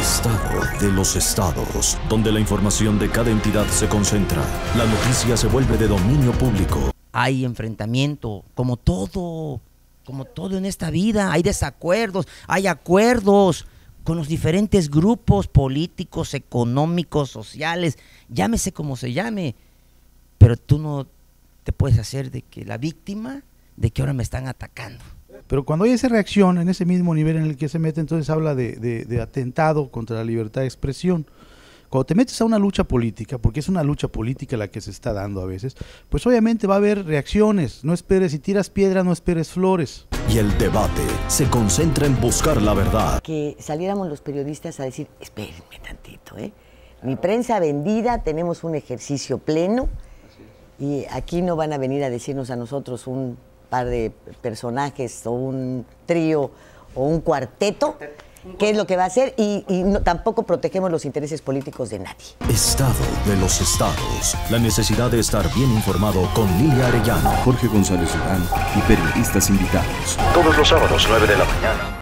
Estado de los estados, donde la información de cada entidad se concentra. La noticia se vuelve de dominio público. Hay enfrentamiento, como todo, como todo en esta vida. Hay desacuerdos, hay acuerdos con los diferentes grupos políticos, económicos, sociales, llámese como se llame. Pero tú no te puedes hacer de que la víctima de que ahora me están atacando. Pero cuando hay esa reacción en ese mismo nivel en el que se mete, entonces habla de, atentado contra la libertad de expresión. Cuando te metes a una lucha política, porque es una lucha política la que se está dando a veces, pues obviamente va a haber reacciones. No esperes, si tiras piedra, no esperes flores. Y el debate se concentra en buscar la verdad. Que saliéramos los periodistas a decir, espérenme tantito, ¿eh? Mi prensa vendida, tenemos un ejercicio pleno y aquí no van a venir a decirnos a nosotros un par de personajes o un trío o un cuarteto, qué es lo que va a hacer y, tampoco protegemos los intereses políticos de nadie. Estado de los estados. La necesidad de estar bien informado con Lilia Arellano, Jorge González Durán y periodistas invitados. Todos los sábados 9 de la mañana.